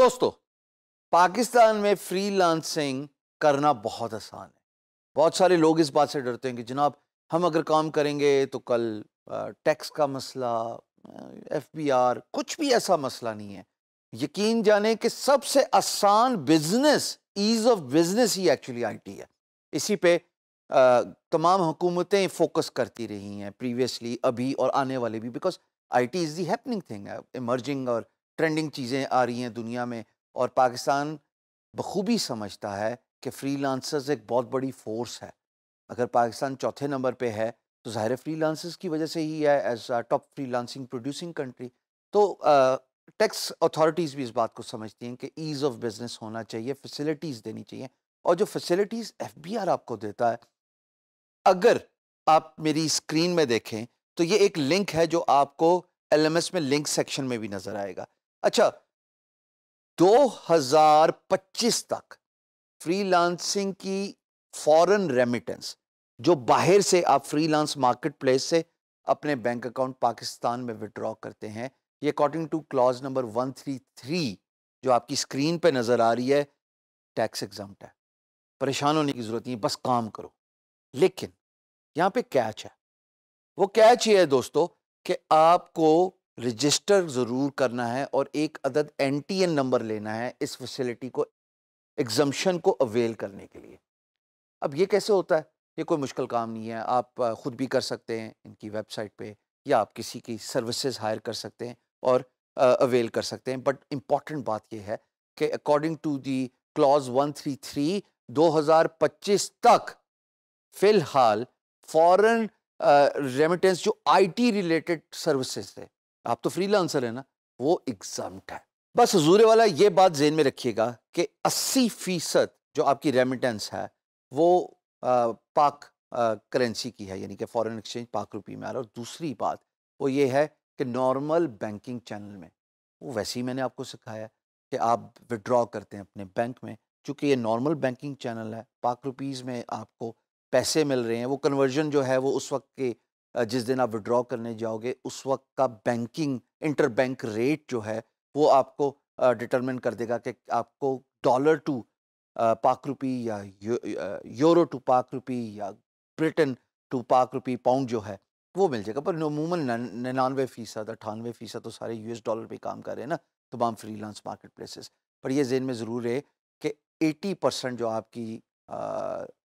दोस्तों, पाकिस्तान में फ्रीलांसिंग करना बहुत आसान है। बहुत सारे लोग इस बात से डरते हैं कि जनाब, हम अगर काम करेंगे तो कल टैक्स का मसला एफ़ बी आर कुछ भी ऐसा मसला नहीं है। यकीन जाने कि सबसे आसान बिज़नेस ईज ऑफ़ बिज़नेस ही एक्चुअली आईटी है। इसी पे तमाम हुकूमतें फोकस करती रही हैं प्रीवियसली अभी और आने वाले भी because I T is the happening thing emerging और ट्रेंडिंग चीज़ें आ रही हैं दुनिया में और पाकिस्तान बखूबी समझता है कि फ्री एक बहुत बड़ी फोर्स है। अगर पाकिस्तान चौथे नंबर पे है तो ज़ाहिर फ्री की वजह से ही है as top freelancing producing country. तो टैक्स अथॉरिटीज़ भी इस बात को समझती हैं कि ईज़ ऑफ़ बिज़नेस होना चाहिए, फैसिलिटीज़ देनी चाहिए और जो फैसिलिटीज़ एफबीआर आपको देता है, अगर आप मेरी स्क्रीन में देखें तो ये एक लिंक है जो आपको एलएमएस में लिंक सेक्शन में भी नज़र आएगा। अच्छा 2025 तक फ्रीलांसिंग की फॉरेन रेमिटेंस जो बाहर से आप फ्रीलांस मार्केट प्लेस से अपने बैंक अकाउंट पाकिस्तान में विड्रॉ करते हैं, ये अकॉर्डिंग टू क्लॉज नंबर 133 जो आपकी स्क्रीन पे नज़र आ रही है टैक्स एग्ज़ाम है। परेशान होने की ज़रूरत नहीं बस काम करो। लेकिन यहाँ पे कैच है। वो कैच ये है दोस्तों कि आपको रजिस्टर ज़रूर करना है और एक अदद एन टी एन नंबर लेना है इस फैसिलिटी को एग्जम्पन को अवेल करने के लिए। अब ये कैसे होता है? ये कोई मुश्किल काम नहीं है। आप ख़ुद भी कर सकते हैं इनकी वेबसाइट पे या आप किसी की सर्विसेज़ हायर कर सकते हैं और अवेल कर सकते हैं। बट इंपॉर्टेंट बात यह है कि अकॉर्डिंग टू दी क्लॉज 133 2025 तक फ़िलहाल फॉरेन रेमिटेंस जो आईटी रिलेटेड सर्विसेज़ है आप तो फ्री लांसर है ना वो एग्ज़ाम है। बस हजूरे वाला ये बात जेन में रखिएगा कि 80 फ़ीसद जो आपकी रेमिटेंस है वो आ, पाक करेंसी की है यानी कि फॉरेन एक्सचेंज पाक रुपी में आ रहा है। और दूसरी बात वो ये है कि नॉर्मल बैंकिंग चैनल में वो वैसे ही मैंने आपको सिखाया कि आप विड्रॉ करते हैं अपने बैंक में चूँकि ये नॉर्मल बैंकिंग चैनल है पाक रुपीज़ में आपको पैसे मिल रहे हैं वो कन्वर्जन जो है वो उस वक्त के जिस दिन आप विड्रॉ करने जाओगे, उस वक्त का बैंकिंग इंटर बैंक रेट जो है, वो आपको डिटरमिन कर देगा कि आपको डॉलर टू पाक रुपी या यूरो टू पाक रुपी या Britain to Pak rupee pound जो है, वो मिल जाएगा। पर अमूमन निन्यानवे फ़ीसद अट्ठानवे फ़ीसद तो सारे यूएस डॉलर पे काम कर रहे हैं ना, तमाम फ्रीलांस मार्केट प्लेसेस पर ये जेन में ज़रूर है कि 80 परसेंट जो आपकी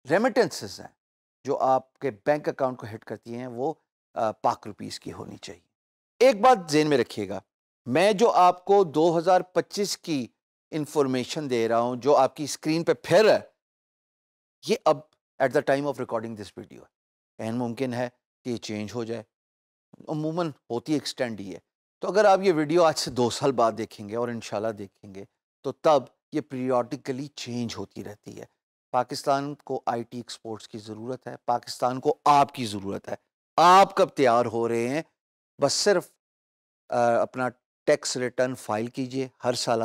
रेमिटेंसेस हैं जो आपके बैंक अकाउंट को हिट करती हैं, वो पाक रुपीज़ की होनी चाहिए। एक बात जेन में रखिएगा, मैं जो आपको 2025 की इंफॉर्मेशन दे रहा हूँ, जो आपकी स्क्रीन पे फिर है, ये अब at the time of recording this video N मुमकिन है कि ये चेंज हो जाए। अमूमन होती एक्सटेंड ही है। तो अगर आप ये वीडियो आज से दो साल बाद देखेंगे और इन देखेंगे तो तब ये पीरियोडिकली चेंज होती रहती है। पाकिस्तान को आईटी एक्सपोर्ट्स की ज़रूरत है पाकिस्तान को आपकी ज़रूरत है। आप कब तैयार हो रहे हैं? बस सिर्फ़ आ, अपना टैक्स रिटर्न फ़ाइल कीजिए हर साल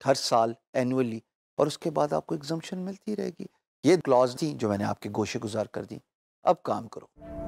हर साल एनुअली और उसके बाद आपको एग्जामेशन मिलती रहेगी। ये क्लॉज थी जो मैंने आपके गोशे गुजार कर दी। अब काम करो।